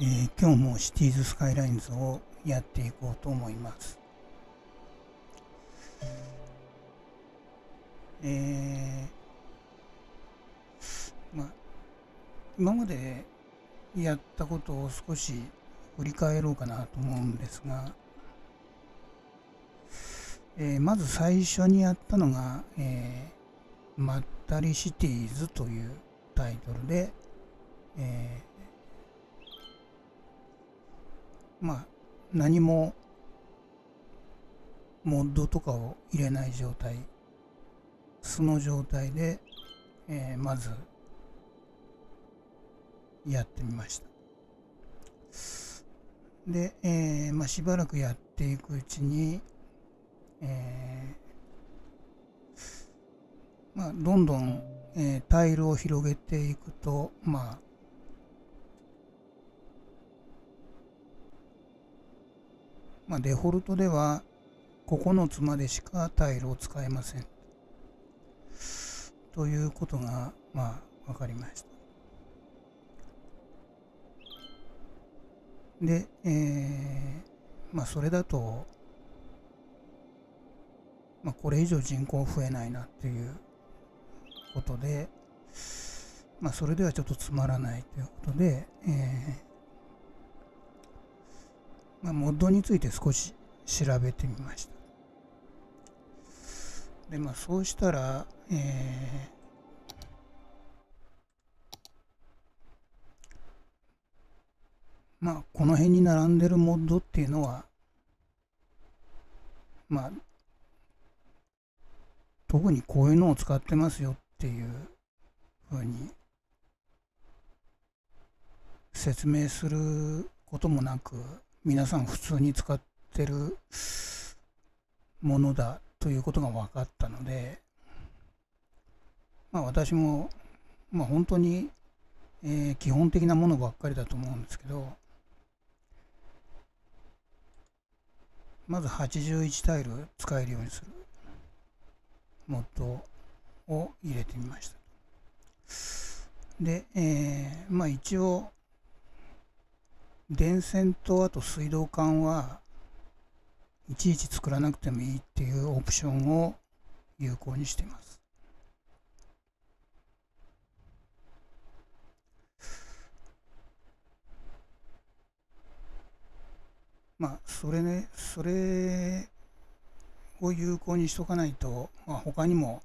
えー、今日もシティーズスカイラインズをやっていこうと思います。えー、まあ、今までやったことを少し振り返ろうかなと思うんですが、えー、まず最初にやったのが、えー、まったりシティーズというタイトルで、えーまあ何もモッドとかを入れない状態その状態で、えー、まずやってみました。で、えーまあ、しばらくやっていくうちに、えーまあ、どんどん、えー、タイルを広げていくとまあまあ、デフォルトでは9つまでしかタイルを使えません。ということが、まあ、分かりました。で、えー、まあ、それだと、まあ、これ以上人口増えないなっていうことで、まあ、それではちょっとつまらないということで、えーまあ、モッドについて少し調べてみました。で、まあ、そうしたら、えー、まあ、この辺に並んでるモッドっていうのは、まあ、特にこういうのを使ってますよっていうふうに説明することもなく、皆さん普通に使ってるものだということが分かったので、まあ、私も、まあ、本当に、えー、基本的なものばっかりだと思うんですけどまず81タイル使えるようにするモッドを入れてみました。で、えー、まあ一応電線とあと水道管はいちいち作らなくてもいいっていうオプションを有効にしています。まあそれねそれを有効にしとかないと、まあ、他にも、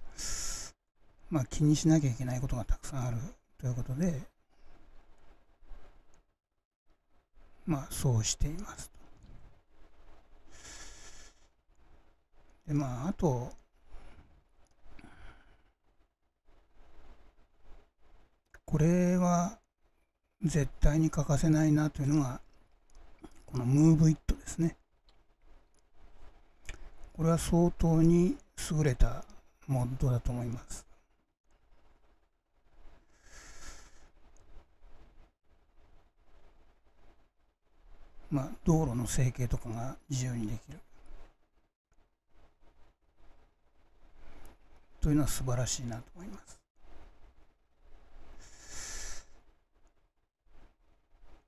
まあ、気にしなきゃいけないことがたくさんあるということでまあ、そうしています。で、まあ、あと、これは絶対に欠かせないなというのが、この Move It ですね。これは相当に優れたモッドだと思います。まあ、道路の整形とかが自由にできるというのは素晴らしいなと思います。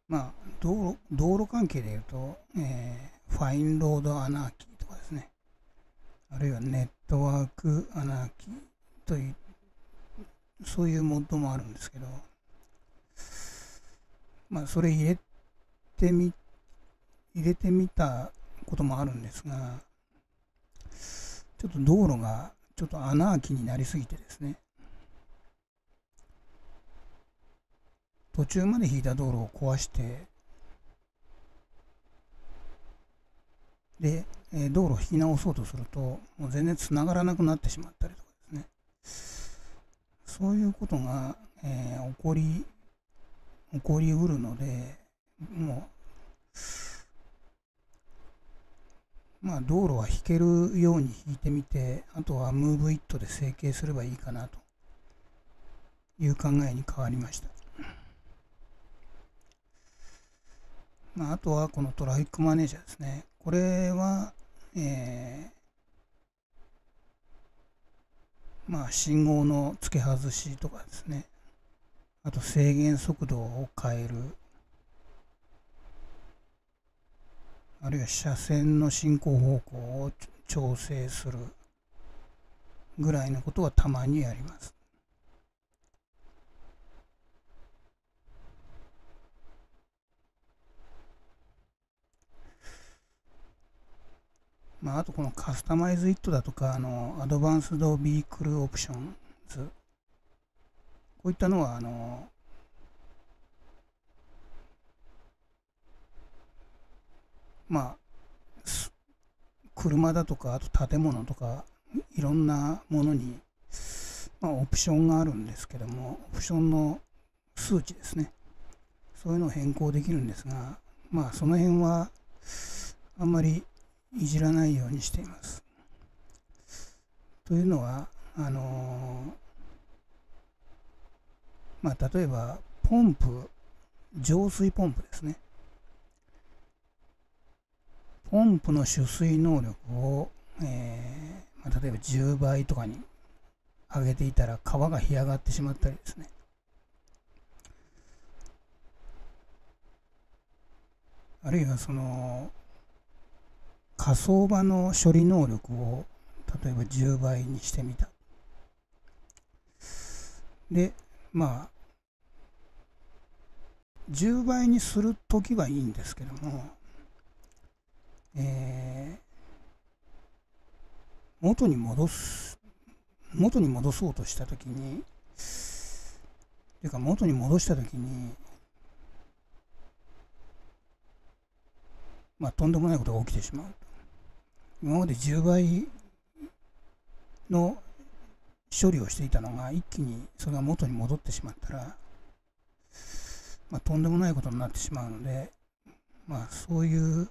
まあ、道路道路関係でいうと、えー、ファインロードアナーキーとかですね、あるいはネットワークアナーキーという、そういうモッドもあるんですけど、まあ、それ入れてみて入れてみたこともあるんですが、ちょっと道路がちょっと穴開きになりすぎてですね、途中まで引いた道路を壊して、で、え、道路を引き直そうとすると、もう全然つながらなくなってしまったりとかですね、そういうことが、えー、起こり、起こりうるので、もう、まあ、道路は引けるように引いてみて、あとはムーブイットで成形すればいいかなという考えに変わりました。まあ、あとはこのトラフィックマネージャーですね。これは、えー、まあ、信号の付け外しとかですね。あと制限速度を変える。あるいは車線の進行方向を調整するぐらいのことはたまにやります。まあ、あとこの Customize It だとか、あの、 Advanced Vehicle Options。こういったのは、あの、まあ、車だとか、あと建物とか、いろんなものに、まあ、オプションがあるんですけども、オプションの数値ですね。そういうのを変更できるんですが、まあ、その辺は、あんまりいじらないようにしています。というのは、あの、まあ、例えば、ポンプ、浄水ポンプですね。ポンプの取水能力を、えーまあ、例えば10倍とかに上げていたら川が干上がってしまったりですね。あるいはその火葬場の処理能力を例えば10倍にしてみた。で、まあ、10倍にするときはいいんですけども、えー、元に戻す、元に戻そうとしたときに、というか元に戻したときに、まあ、とんでもないことが起きてしまう。今まで10倍の処理をしていたのが一気にそれが元に戻ってしまったら、まあ、とんでもないことになってしまうので、まあ、そういう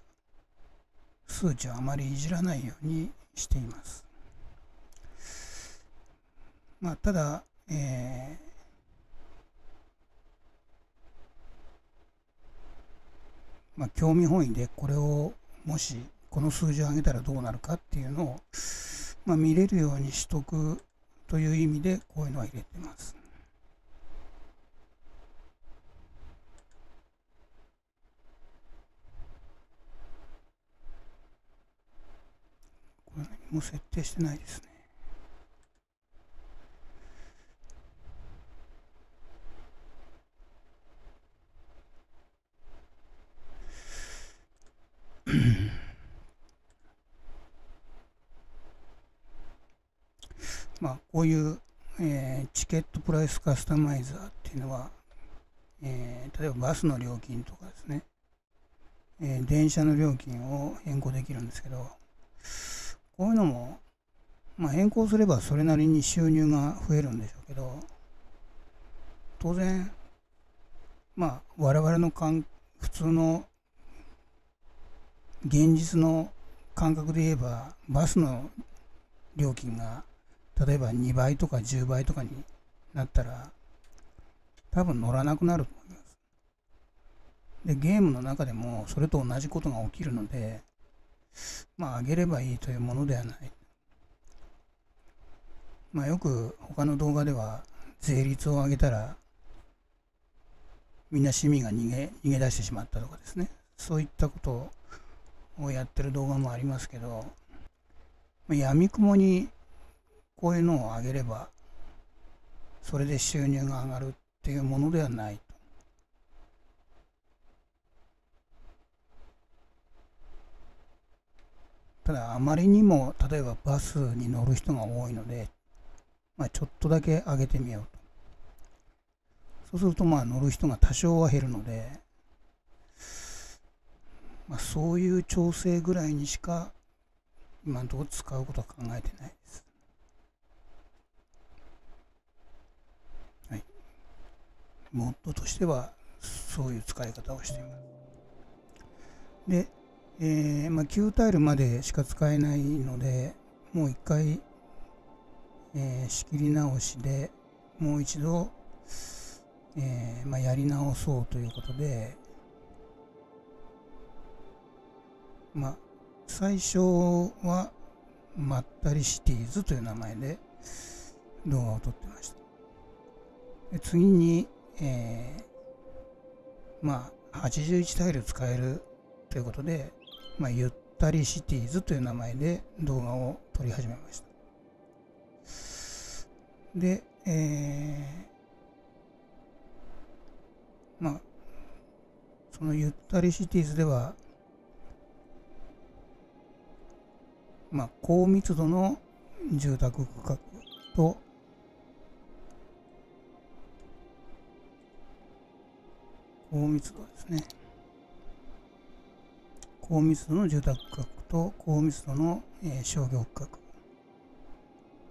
数値はあまりいじらないようにしています。まあ、ただ、えーまあ、興味本位でこれをもしこの数字を上げたらどうなるかっていうのを、まあ、見れるようにしとくという意味でこういうのは入れてます。も設定してないですね。まあ、こういう、えー、チケットプライスカスタマイザーっていうのは、えー、例えばバスの料金とかですね、えー、電車の料金を変更できるんですけど、こういうのも、まあ、変更すればそれなりに収入が増えるんでしょうけど、当然、まあ、我々の感普通の現実の感覚で言えば、バスの料金が例えば2倍とか10倍とかになったら、多分乗らなくなると思います。で、ゲームの中でもそれと同じことが起きるので、まあ、上げればいいというものではない。まあ、よく他の動画では、税率を上げたら、みんな市民が逃げ逃げ出してしまったとかですね、そういったことをやってる動画もありますけど、やみくもにこういうのを上げれば、それで収入が上がるっていうものではないただ、あまりにも、例えばバスに乗る人が多いので、まあ、ちょっとだけ上げてみようと。そうすると、まあ、乗る人が多少は減るので、まあ、そういう調整ぐらいにしか、今のところ使うことは考えてないです。はいモッドとしてはそういう使い方をしています。で、えーまあ、9タイルまでしか使えないので、もう一回、えー、仕切り直しでもう一度、えーまあ、やり直そうということで、まあ、最初はまったりシティーズという名前で動画を撮ってました。で次に、えー、まあ81タイル使えるということでまあ、ゆったりシティーズという名前で動画を撮り始めました。で、えー、まあ、そのゆったりシティーズでは、まあ、高密度の住宅区画と高密度ですね高密度の住宅区画と高密度の、え、商業区画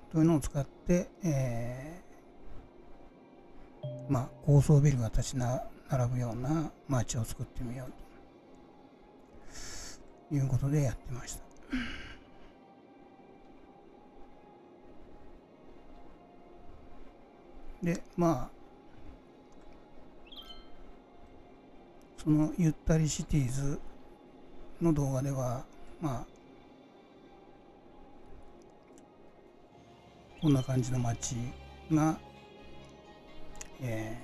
というのを使って、えー、まあ、高層ビルが立ちな並ぶような街を作ってみようということでやってました。でまあそのゆったりシティーズの動画ではまあこんな感じの街が、え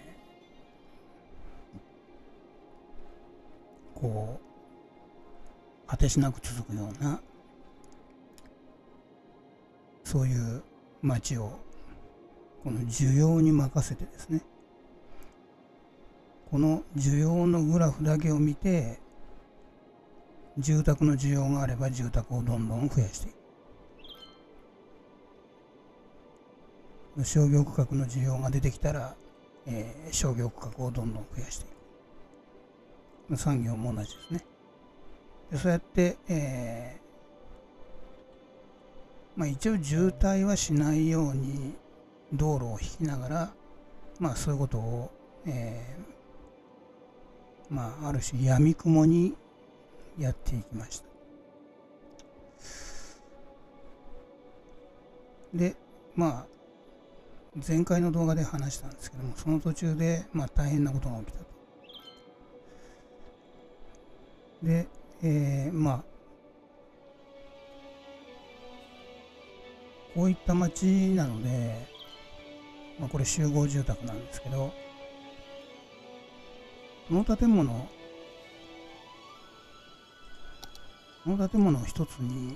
ー、こう果てしなく続くようなそういう街をこの需要に任せてですねこの需要のグラフだけを見て住宅の需要があれば住宅をどんどん増やしていく。商業区画の需要が出てきたら、えー、商業区画をどんどん増やしていく。産業も同じですね。でそうやって、えーまあ、一応渋滞はしないように道路を引きながら、まあ、そういうことを、えー、まあ、ある種やみくもにやっていきました。で、まあ、前回の動画で話したんですけども、その途中で、まあ、大変なことが起きたと。で、えー、まあ、こういった街なので、まあ、これ集合住宅なんですけどこの建物この建物一つに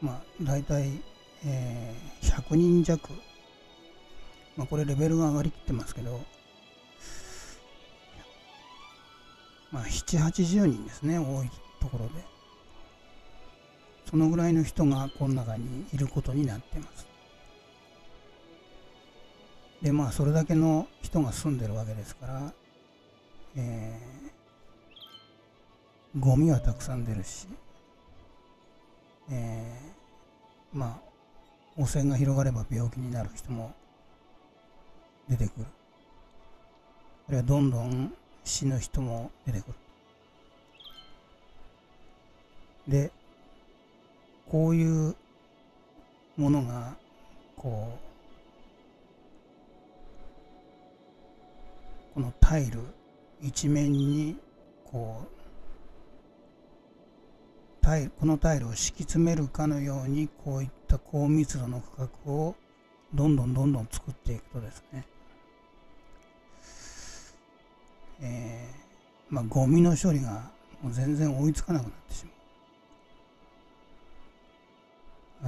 まあ大体、えー、100人弱。まあこれレベルが上がりきってますけどまあ780人ですね多いところで。そのぐらいの人がこの中にいることになってます。でまあそれだけの人が住んでるわけですから、えー、ゴミはたくさん出るし、えー、まあ汚染が広がれば病気になる人も出てくる。あるいはどんどん死ぬ人も出てくる。でこういうものがこうこのタイル一面にこうタイこのタイルを敷き詰めるかのようにこういった高密度の区画をどんどんどんどん作っていくとですね、えー、まあゴミの処理がもう全然追いつかなくなってしまう。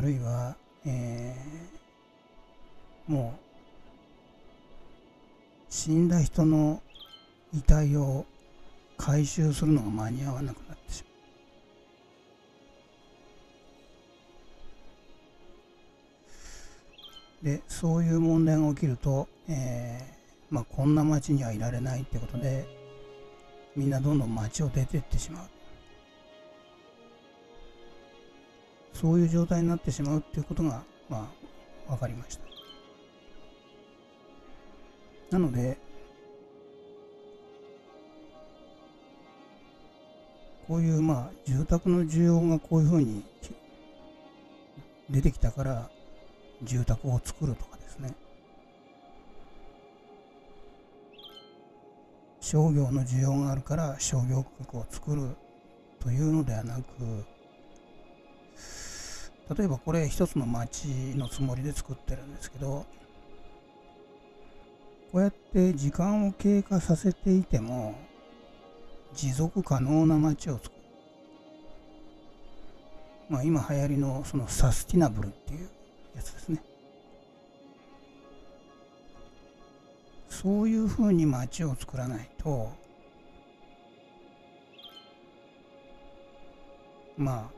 あるいは、えー、もう死んだ人の遺体を回収するのが間に合わなくなっでそういう問題が起きると、えーまあ、こんな町にはいられないってことでみんなどんどん町を出てってしまうそういう状態になってしまうっていうことが、まあ、分かりました。なので、こういうまあ住宅の需要がこういうふうに出てきたから住宅を作るとかですね商業の需要があるから商業区画を作るというのではなく例えばこれ一つの町のつもりで作ってるんですけどこうやって時間を経過させていても持続可能な街を作る。まあ、今流行りのそのサスティナブルっていうやつですね。そういうふうに街を作らないと、まあ、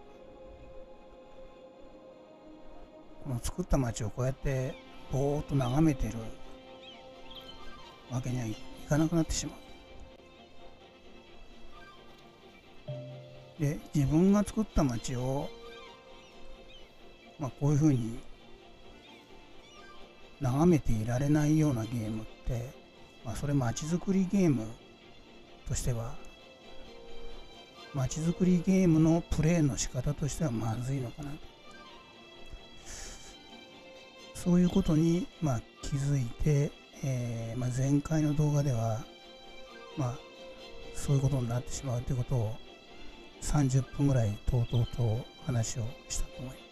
この作った街をこうやってぼーっと眺めてるわけにはいかなくなってしまう。で、自分が作った街を、まあ、こういうふうに眺めていられないようなゲームって、まあ、それ街づくりゲームとしては街づくりゲームのプレーの仕方としてはまずいのかなとそういうことに、まあ、気づいて、えーまあ、前回の動画では、まあ、そういうことになってしまうということを30分ぐらいとうとうと話をしたと思います。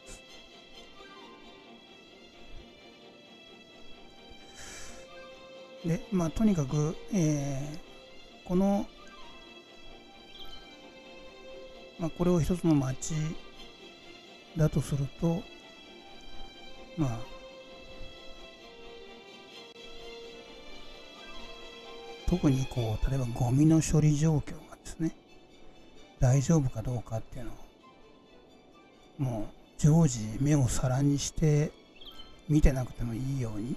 で、まあ、とにかく、えー、この、まあ、これを一つの町だとすると、まあ、特にこう例えばゴミの処理状況がですね大丈夫かどうかっていうのをもう常時目を皿にして見てなくてもいいように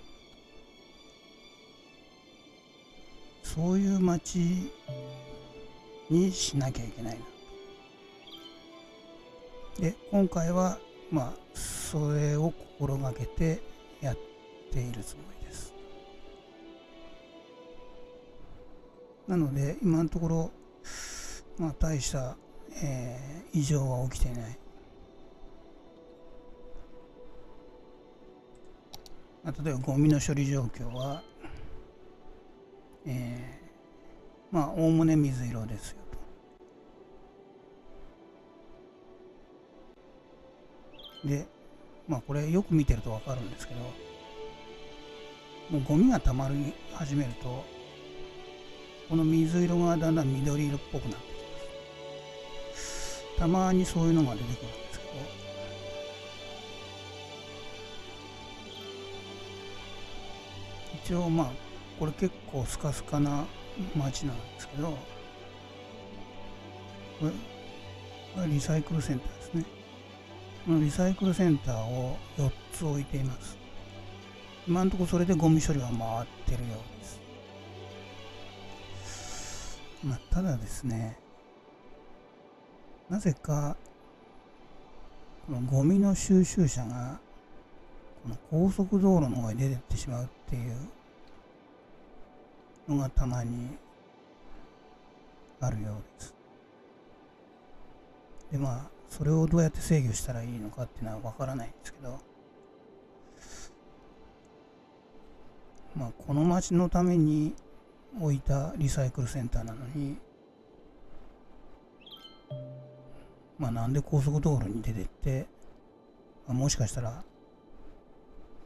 そういう街にしなきゃいけないなで今回はまあそれを心がけてやっているつもりですなので、今のところ、まあ、大した、えー、異常は起きていない。まあ、例えば、ゴミの処理状況は、えー、まあ、おおむね水色ですよと。で、まあ、これよく見てるとわかるんですけど、もうゴミがたまり始めると、この水色がだんだん緑色っぽくなってきますたまにそういうのが出てくるんですけど一応まあこれ結構スカスカな街なんですけどこれリサイクルセンターですね。このリサイクルセンターを4つ置いています。今のとこそれでゴミ処理が回ってるようです。まあ、ただですね、なぜか、このゴミの収集車が、この高速道路の方に出てってしまうっていうのがたまにあるようです。で、まあ、それをどうやって制御したらいいのかっていうのはわからないんですけど、まあ、この町のために置いたリサイクルセンターなのに、まあ、なんで高速道路に出てって、まあ、もしかしたら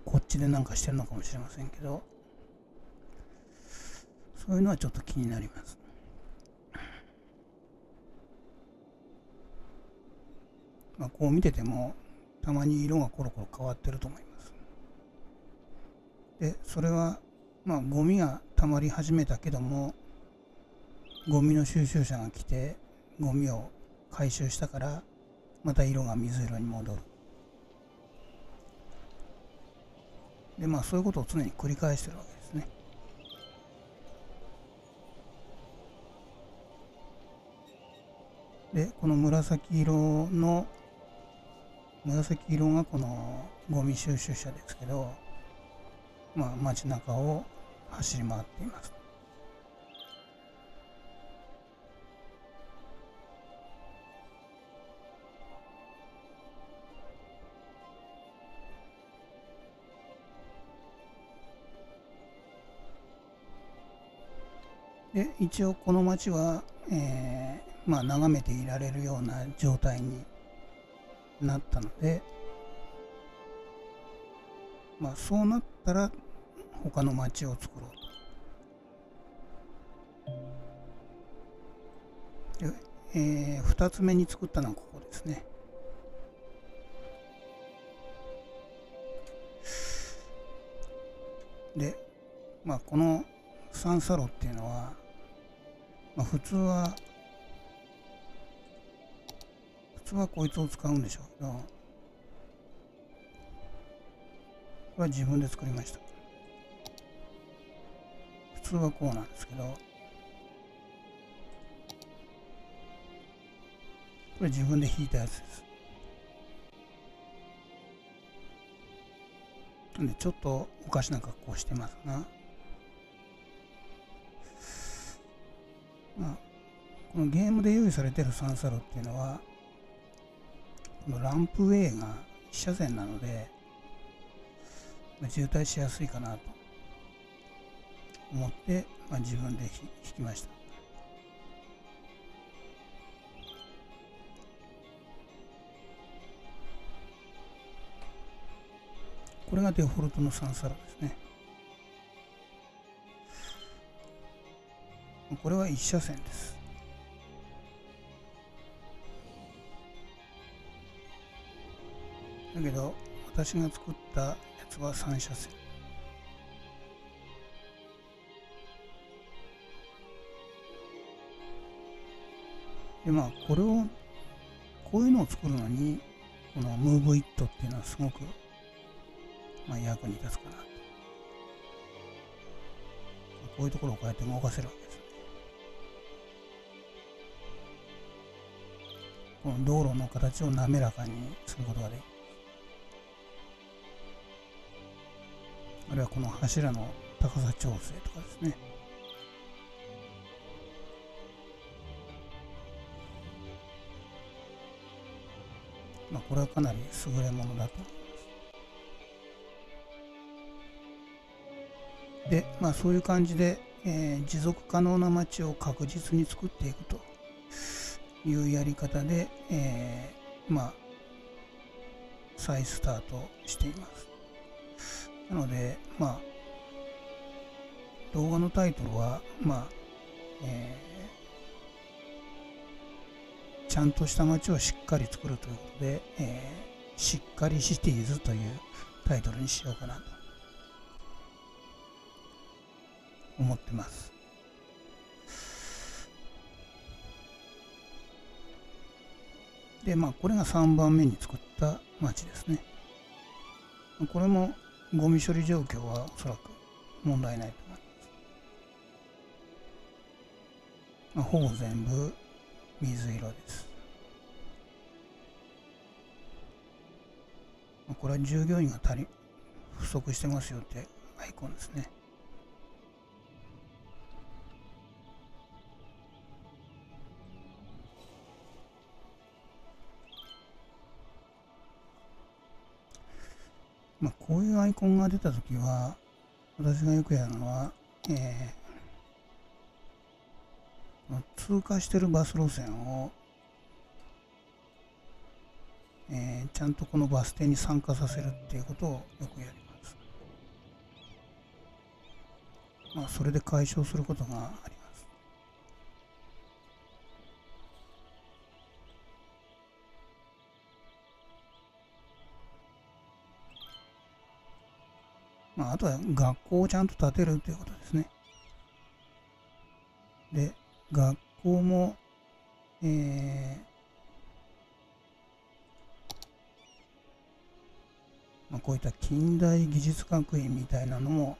こっちで何かしてるのかもしれませんけどそういうのはちょっと気になります。まあ、こう見ててもたまに色がコロコロ変わってると思います。でそれはまあゴミが溜まり始めたけどもゴミの収集車が来てゴミを回収したからまた色が水色に戻るでまあそういうことを常に繰り返してるわけですでこの紫色の紫色がこのゴミ収集車ですけどまあ街中を走り回っています。で一応この町は、えー、まあ、眺めていられるような状態になったので、まあ、そうなったら他の町を作ろうと。えー、2つ目に作ったのはここですね。で、まあ、この3サロっていうのは、まあ、普通は普通はこいつを使うんでしょ。うけどこれは自分で作りました。普通はこうなんですけど。これ自分で弾いたやつです。なんでちょっとおかしな格好してますが、まあ、このゲームで用意されてるサンサロっていうのはランプウェイが1車線なので、まあ、渋滞しやすいかなと思って、まあ、自分で弾きました。これがデフォルトのサンサラですね。これは1車線です。だけど私が作ったやつは3車線。でまあこれをこういうのを作るのにこのムーブイットっていうのはすごくまあ、役に立つかな。こういうところをこうやって動かせるわけです。この道路の形を滑らかにすることができる。あるいはこの柱の高さ調整とかですね。まあ、これはかなり優れものだと思います。で、まあ、そういう感じで、えー、持続可能な街を確実に作っていくというやり方で、えー、まあ、再スタートしています。なので、まあ、動画のタイトルは、まあ、えー、ちゃんとした街をしっかり作るということで、えー、しっかりシティーズというタイトルにしようかなと思ってます。で、まあ、これが3番目に作った町ですね。これもゴミ処理状況はおそらく問題ないと思います。ほぼ全部水色です。これは従業員が足り不足してますよってアイコンですね。まあ、こういうアイコンが出たときは、私がよくやるのは、えー、通過してるバス路線を、えー、ちゃんとこのバス停に参加させるっていうことをよくやります。まあ、それで解消することがあります。まあ、あとは学校をちゃんと建てるということですね。で、学校も、えーまあ、こういった近代技術学院みたいなのも、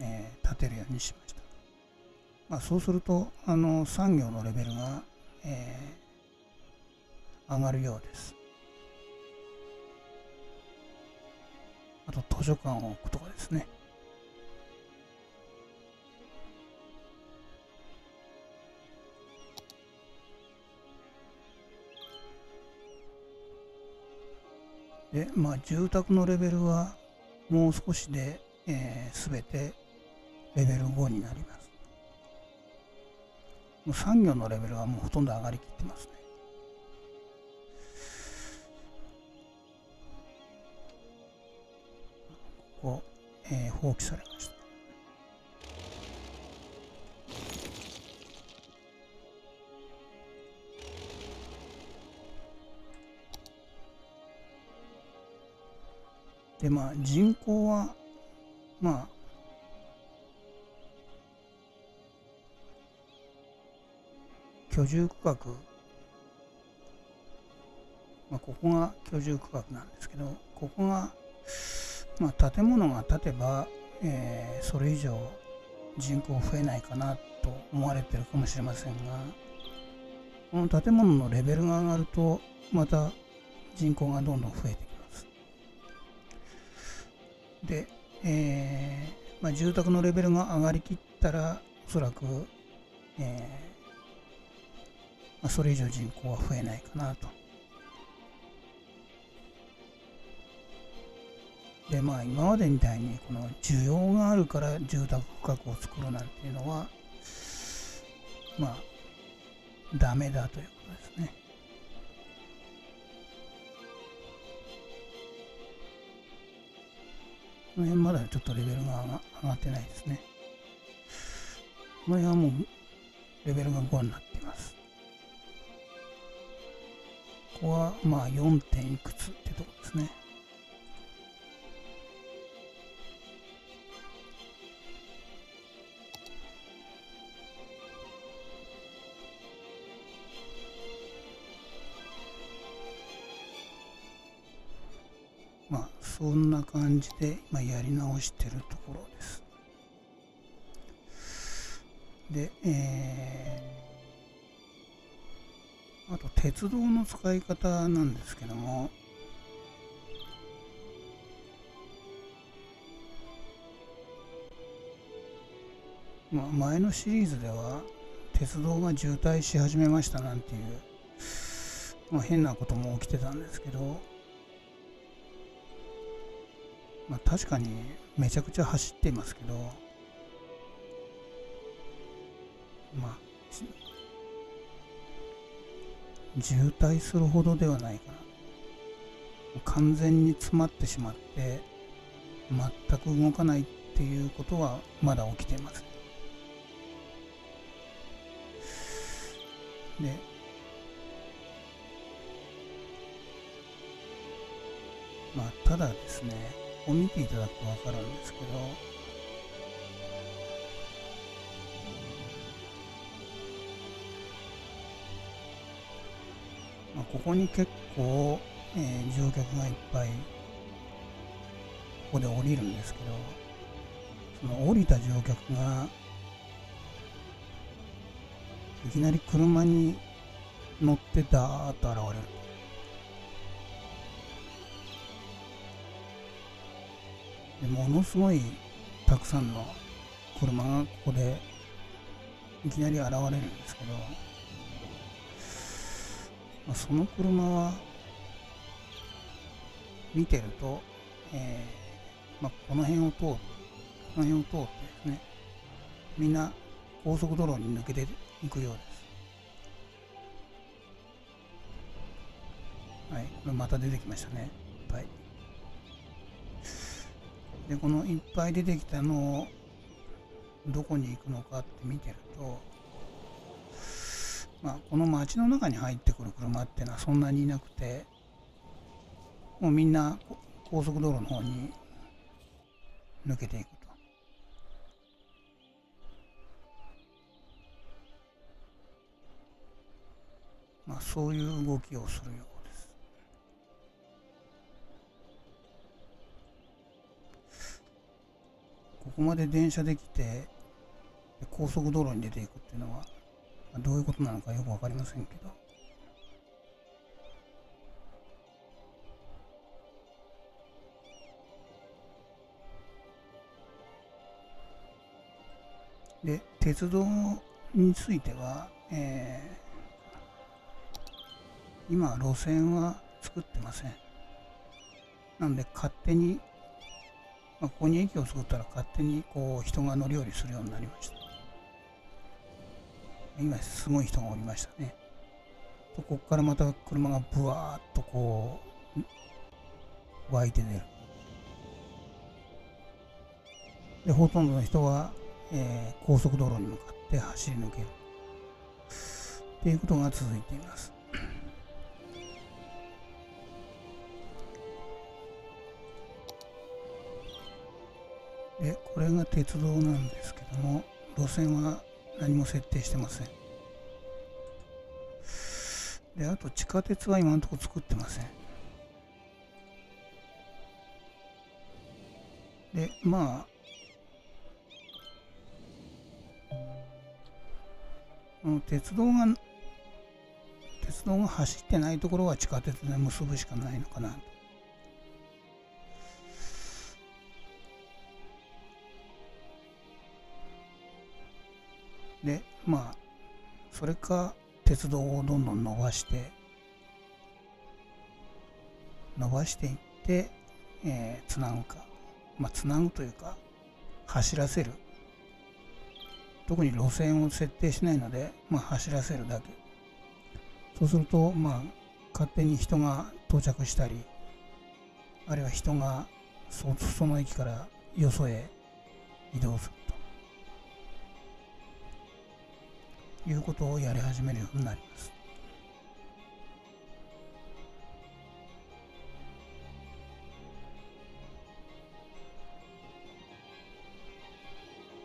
えー、建てるようにしました。まあ、そうするとあの産業のレベルが、えー、上がるようです。あと図書館を置くとかですね。で、まあ、住宅のレベルはもう少しで、えー、全てレベル5になります。産業のレベルはもうほとんど上がりきってますね。が、えー、放棄されました。でまあ人口はまあ居住区画、まあ、ここが居住区画なんですけどここがまあ、建物が建てば、えー、それ以上人口増えないかなと思われてるかもしれませんがこの建物のレベルが上がるとまた人口がどんどん増えてきます。で、えーまあ、住宅のレベルが上がりきったらおそらく、えーまあ、それ以上人口は増えないかなと。でまあ今までみたいにこの需要があるから住宅区画を作るなんていうのはまあダメだということですね。この辺まだちょっとレベルが上がってないですね。この辺はもうレベルが5になっています。ここはまあ 4. 点いくつってとこですね。そんな感じで今やり直してるところです。で、えー、あと鉄道の使い方なんですけども、まあ、前のシリーズでは鉄道が渋滞し始めましたなんていう、まあ、変なことも起きてたんですけどまあ、確かにめちゃくちゃ走っていますけど、まあ、渋滞するほどではないかな。完全に詰まってしまって、全く動かないっていうことはまだ起きています。で、まあ、ただですね、を見ていただくと分かるんですけど。まあ、ここに結構、えー、乗客がいっぱいここで降りるんですけどその降りた乗客がいきなり車に乗ってダーッと現れる。でものすごいたくさんの車がここでいきなり現れるんですけど、まあ、その車は見てると、えーまあ、この辺を通この辺を通ってですねみんな高速道路に抜けていくようです。はい、これまた出てきましたね。はいでこのいっぱい出てきたのをどこに行くのかって見てると、まあ、この街の中に入ってくる車っていうのはそんなにいなくてもうみんな高速道路の方に抜けていくと。まあ、そういう動きをするよこここまで電車で来て高速道路に出ていくっていうのはどういうことなのかよく分かりませんけど。で鉄道については、えー、今路線は作ってません。なので勝手にまあ、ここに駅を作ったら勝手にこう人が乗り降りするようになりました。今すごい人がおりましたね。とここからまた車がブワーッとこう湧いて出る。でほとんどの人は、えー、高速道路に向かって走り抜ける。っていうことが続いています。でこれが鉄道なんですけども路線は何も設定してませんであと地下鉄は今のところ作ってませんでまあ鉄道が鉄道が走ってないところは地下鉄で結ぶしかないのかなと。でまあそれか鉄道をどんどん伸ばして伸ばしていって、えー、つなぐか。まあつなぐというか走らせる。特に路線を設定しないので、まあ、走らせるだけ。そうすると、まあ、勝手に人が到着したりあるいは人がそその駅からよそへ移動する。いうことをやり始めるようになります。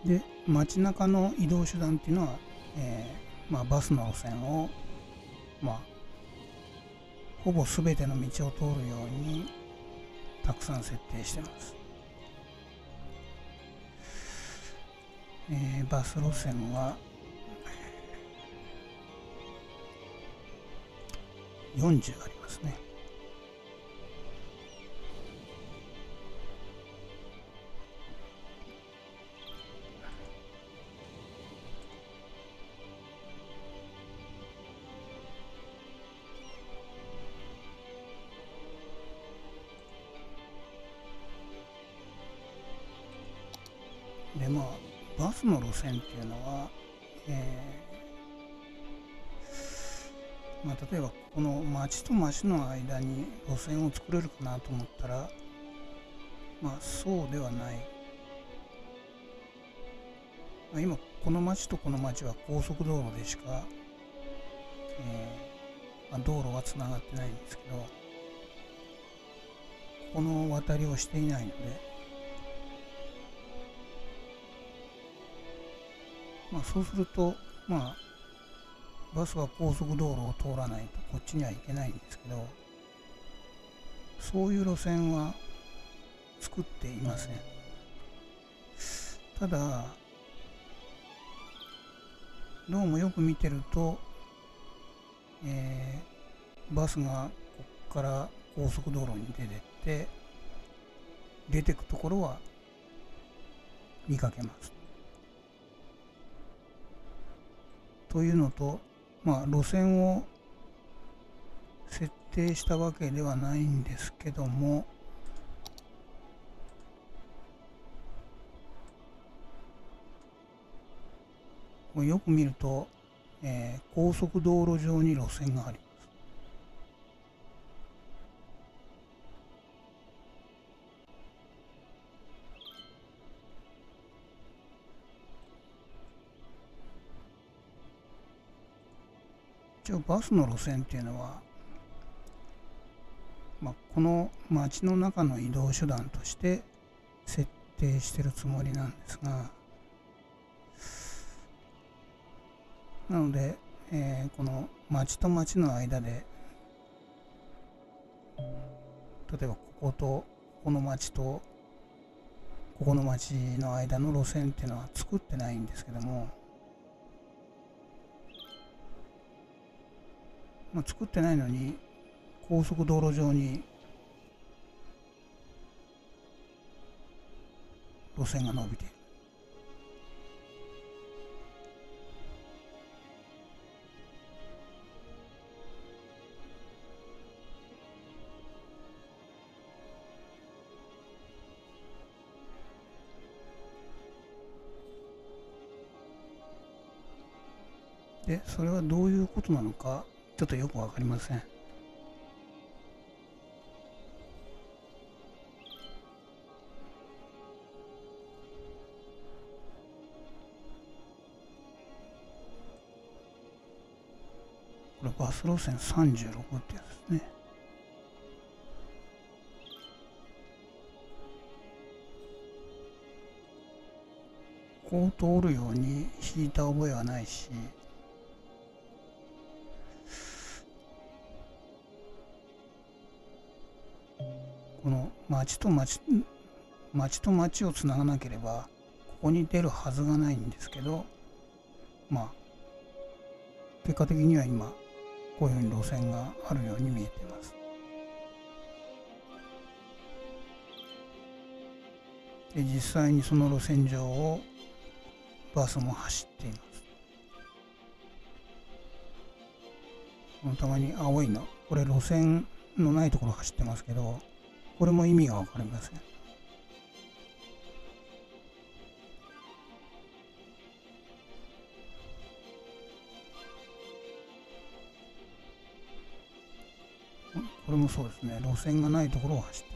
で街中の移動手段っていうのは、えーまあ、バスの路線を、まあ、ほぼ全ての道を通るようにたくさん設定してます、えー、バス路線は40ありますね。でまあバスの路線っていうのは、えーまあ、例えばこの町と町の間に路線を作れるかなと思ったらまあそうではない、まあ、今この町とこの町は高速道路でしか、えーまあ、道路はつながってないんですけどこの渡りをしていないので。まあ、そうすると、まあ、バスは高速道路を通らないとこっちには行けないんですけどそういう路線は作っていませんただどうもよく見てると、えー、バスがここから高速道路に出てって出てくところは見かけます。というのと、まあ、路線を設定したわけではないんですけども、よく見ると、えー、高速道路上に路線があり一応バスの路線っていうのは、まあ、この街の中の移動手段として設定してるつもりなんですがなので、えー、この町と町の間で例えばこことここの町とここの町の間の路線っていうのは作ってないんですけどもまあ、作ってないのに高速道路上に路線が伸びてる。でそれはどういうことなのかちょっとよくわかりません。これバス路線36ってやつですね。こを通るように引いた覚えはないし町と町町と町をつながなければここに出るはずがないんですけどまあ結果的には今こういうふうに路線があるように見えてます。で実際にその路線上をバスも走っていますこのたまに青いのこれ路線のないところ走ってますけどこれも意味が分かりません。これもそうですね。路線がないところを走って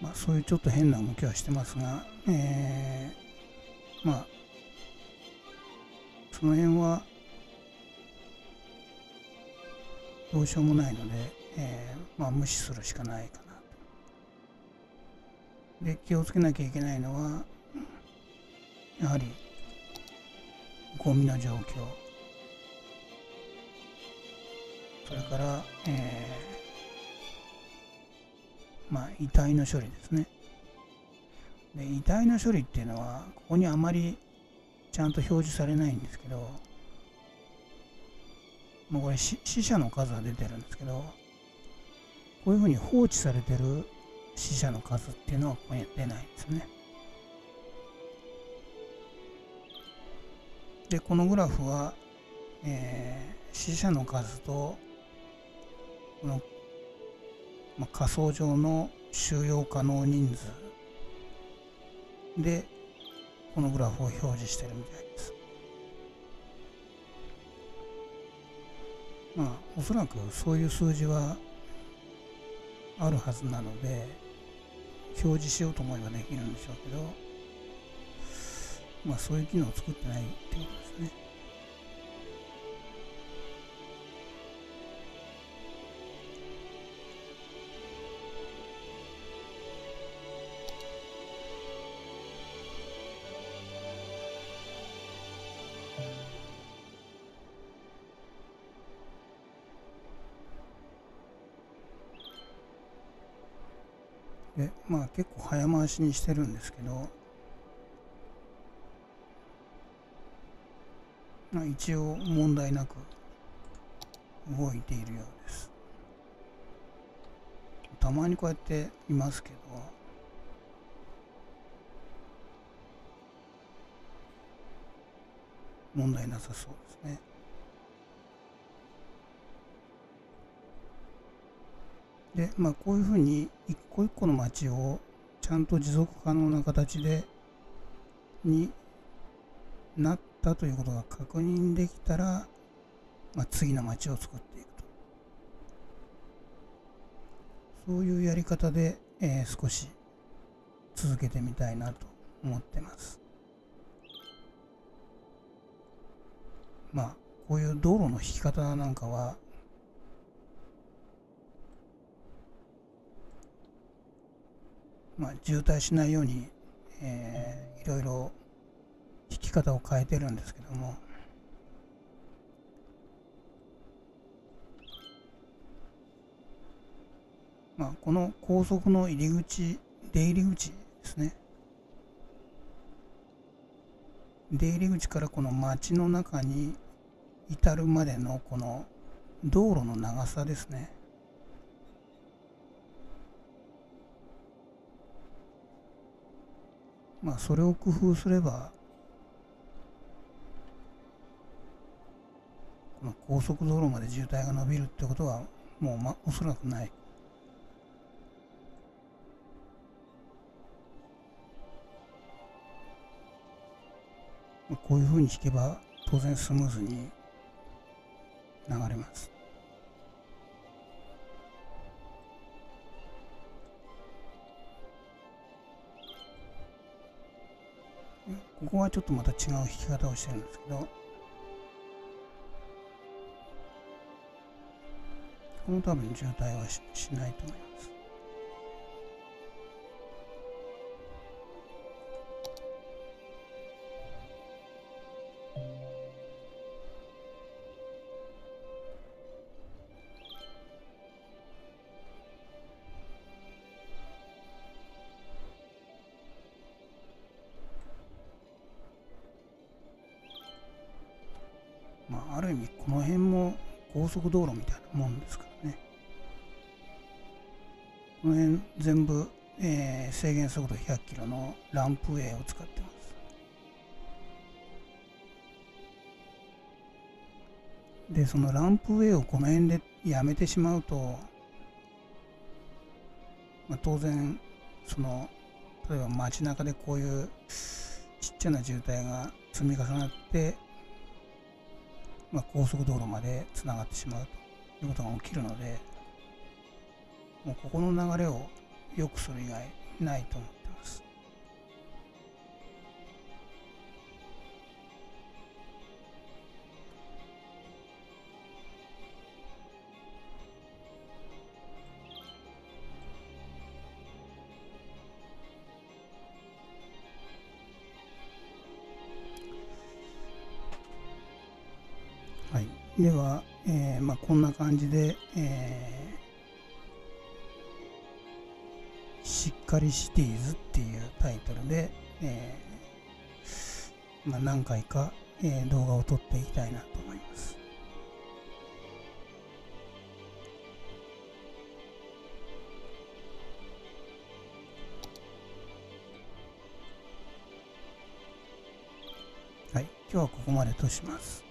まあ、そういうちょっと変な動きはしてますが、えー、まあその辺はどうしようもないので、えー、まあ、無視するしかないかなと。で気をつけなきゃいけないのはやはりゴミの状況それから、えー、まあ、遺体の処理ですねで遺体の処理っていうのはここにあまりちゃんと表示されないんですけどもうこれ死者の数が出てるんですけどこういうふうに放置されてる死者の数っていうのはここに出ないですね。でこのグラフは、えー、死者の数とこの、まあ、仮想上の収容可能人数でこのグラフを表示してるみたいです。まあおそらくそういう数字はあるはずなので表示しようと思えばできるんでしょうけどまあそういう機能を作ってないってことですね。まあ結構早回しにしてるんですけど。まあ、一応問題なく動いているようです。たまにこうやっていますけど。問題なさそうですね。でまあこういうふうに一個一個の町をちゃんと持続可能な形でになったということが確認できたら、まあ、次の町を作っていくと。そういうやり方で、えー、少し続けてみたいなと思ってます。まあこういう道路の引き方なんかはまあ、渋滞しないように、えー、いろいろ弾き方を変えてるんですけども。まあ、この高速の入り口出入り口ですね。出入り口からこの街の中に至るまでのこの道路の長さですね。まあそれを工夫すればこの高速道路まで渋滞が伸びるってことはもう、ま、おそらくない。こういうふうに引けば当然スムーズに流れます。ここはちょっとまた違う弾き方をしてるんですけどこの多分渋滞はししないと思います。速道路みたいなもんですからね。この辺全部、えー制限速度100キロのランプウェイを使ってます。でそのランプウェイをこの辺でやめてしまうと、まあ、当然その例えば街中でこういうちっちゃな渋滞が積み重なってまあ、高速道路までつながってしまうということが起きるのでもうここの流れを良くする以外ないと思う。では、えーまあ、こんな感じで、えーしっかりシティーズっていうタイトルで、えーまあ、何回か、えー動画を撮っていきたいなと思います。はい、今日はここまでとします。